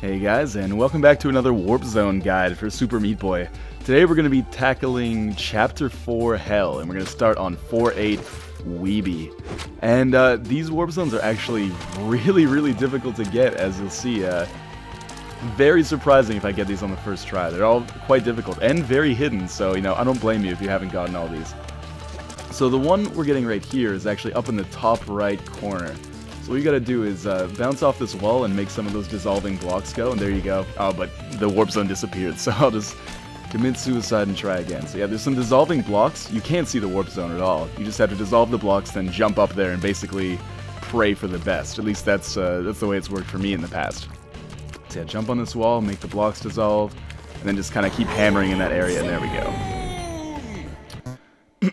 Hey guys, and welcome back to another Warp Zone guide for Super Meat Boy. Today we're going to be tackling Chapter 4 Hell, and we're going to start on 4-8 Weeby. And uh, these Warp Zones are actually really, really difficult to get, as you'll see. Uh, very surprising if I get these on the first try. They're all quite difficult, and very hidden, so, you know, I don't blame you if you haven't gotten all these. So the one we're getting right here is actually up in the top right corner. So what you gotta do is uh, bounce off this wall and make some of those dissolving blocks go, and there you go. Oh, but the warp zone disappeared, so I'll just commit suicide and try again. So yeah, there's some dissolving blocks. You can't see the warp zone at all. You just have to dissolve the blocks, then jump up there and basically pray for the best. At least that's uh, that's the way it's worked for me in the past. So yeah, jump on this wall, make the blocks dissolve, and then just kind of keep hammering in that area, and there we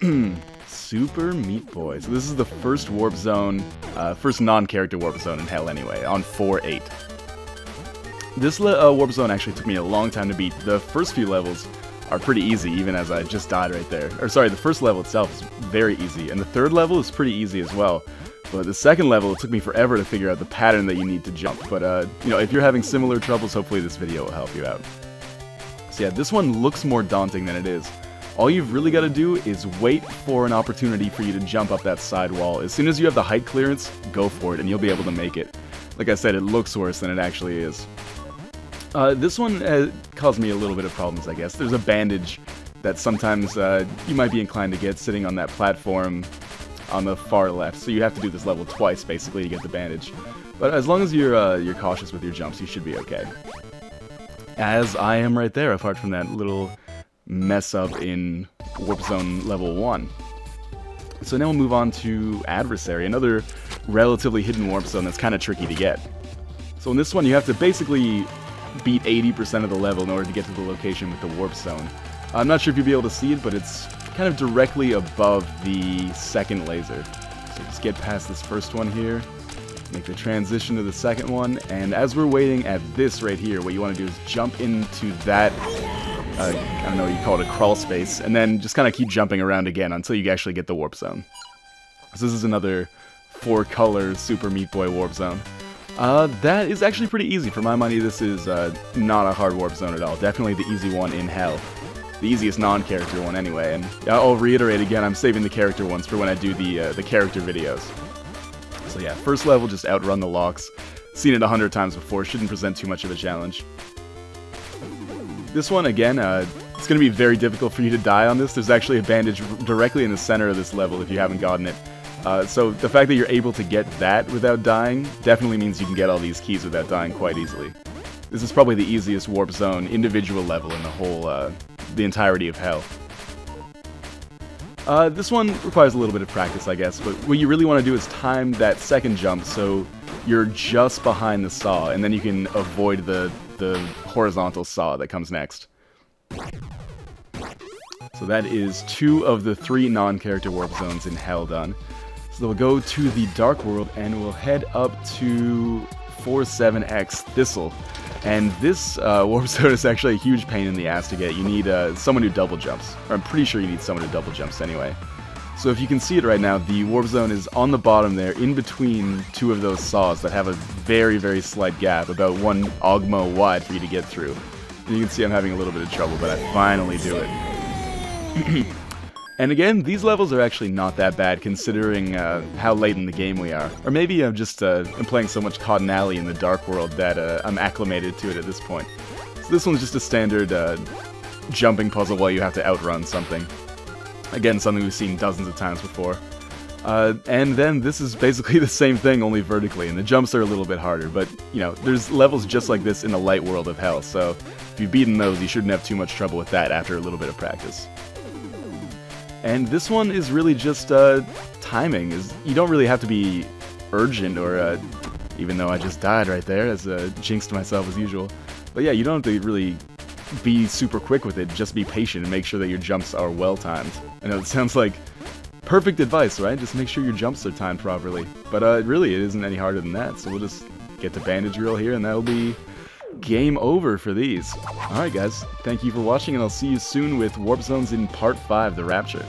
go. Super Meat Boy. So this is the first warp zone, uh, first non-character warp zone in Hell anyway, on 4-8. This uh, warp zone actually took me a long time to beat. The first few levels are pretty easy, even as I just died right there. Or sorry, the first level itself is very easy, and the third level is pretty easy as well. But the second level, it took me forever to figure out the pattern that you need to jump. But, uh, you know, if you're having similar troubles, hopefully this video will help you out. So yeah, this one looks more daunting than it is. All you've really got to do is wait for an opportunity for you to jump up that side wall. As soon as you have the height clearance, go for it, and you'll be able to make it. Like I said, it looks worse than it actually is. Uh, this one uh, caused me a little bit of problems, I guess. There's a bandage that sometimes uh, you might be inclined to get sitting on that platform on the far left, so you have to do this level twice, basically, to get the bandage. But as long as you're, uh, you're cautious with your jumps, you should be okay. As I am right there, apart from that little mess up in Warp Zone level 1. So now we'll move on to Adversary, another relatively hidden Warp Zone that's kind of tricky to get. So in this one you have to basically beat 80% of the level in order to get to the location with the Warp Zone. I'm not sure if you'll be able to see it, but it's kind of directly above the second laser. So just get past this first one here, make the transition to the second one, and as we're waiting at this right here, what you want to do is jump into that uh, I don't know, you call it a crawl space, and then just kind of keep jumping around again until you actually get the warp zone. So this is another four-color Super Meat Boy warp zone. Uh, that is actually pretty easy. For my money, this is uh, not a hard warp zone at all. Definitely the easy one in Hell. The easiest non-character one anyway, and I'll reiterate again, I'm saving the character ones for when I do the, uh, the character videos. So yeah, first level, just outrun the locks. Seen it a hundred times before, shouldn't present too much of a challenge. This one, again, uh, it's going to be very difficult for you to die on this. There's actually a bandage directly in the center of this level if you haven't gotten it. Uh, so the fact that you're able to get that without dying definitely means you can get all these keys without dying quite easily. This is probably the easiest Warp Zone individual level in the whole, uh, the entirety of Hell. Uh, this one requires a little bit of practice, I guess, but what you really want to do is time that second jump so you're just behind the saw, and then you can avoid the the horizontal saw that comes next. So that is two of the three non-character warp zones in Hell done. So we'll go to the Dark World and we'll head up to 47X Thistle. And this uh, warp zone is actually a huge pain in the ass to get. You need uh, someone who double jumps. Or I'm pretty sure you need someone who double jumps anyway. So if you can see it right now, the warp zone is on the bottom there, in between two of those saws that have a very, very slight gap, about one Ogmo wide for you to get through. And you can see I'm having a little bit of trouble, but I finally do it. and again, these levels are actually not that bad considering uh, how late in the game we are. Or maybe I'm just uh, I'm playing so much Cotton Alley in the Dark World that uh, I'm acclimated to it at this point. So this one's just a standard uh, jumping puzzle while you have to outrun something. Again, something we've seen dozens of times before. Uh, and then this is basically the same thing, only vertically, and the jumps are a little bit harder, but, you know, there's levels just like this in the light world of Hell, so if you've beaten those, you shouldn't have too much trouble with that after a little bit of practice. And this one is really just, uh, timing. Is You don't really have to be urgent or, uh, even though I just died right there, as uh, jinxed myself as usual. But yeah, you don't have to really be super quick with it, just be patient and make sure that your jumps are well timed. I know it sounds like perfect advice, right? Just make sure your jumps are timed properly. But uh, really, it isn't any harder than that, so we'll just get to Bandage Girl here, and that'll be game over for these. Alright guys, thank you for watching, and I'll see you soon with Warp Zones in Part 5, The Rapture.